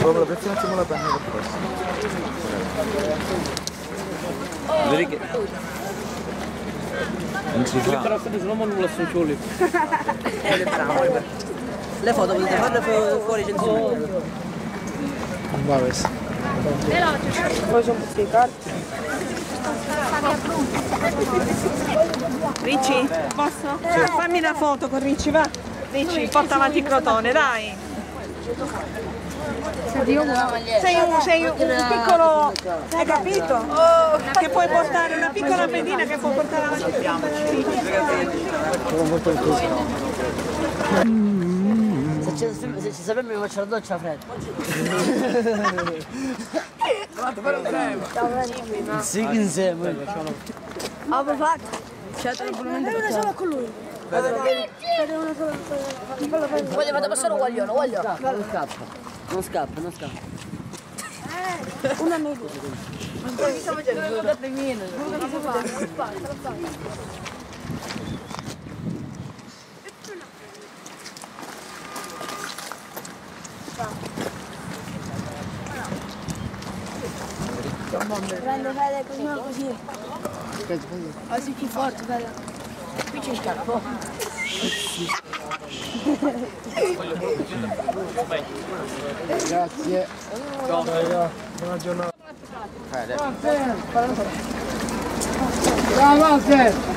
Proprio prendi un attimo la penna per questo. Vedi che... Non si fa. Eh, le foto potete farle fu- fuori censura. Non va questo. Poi sono queste carte. Ricci, posso? Fammi una foto con Ricci, va. Ricci, porta avanti il crotone, dai. Sei un, sei un piccolo, hai capito? Che puoi portare una piccola pedina che può portare avanti il Se ci, se ci sappiamo mi faccio la doccia fredda. Sì, insieme. Avevo fatto. Fate una sola con lui. Con gli fate passare un guaglione, guaglione. Non scappa. Non scappa, non scappa. Una media. Prende fede così, così. Così più forte, bella. Qui c'è il capo. Grazie. Buona giornata. Ciao, Walter!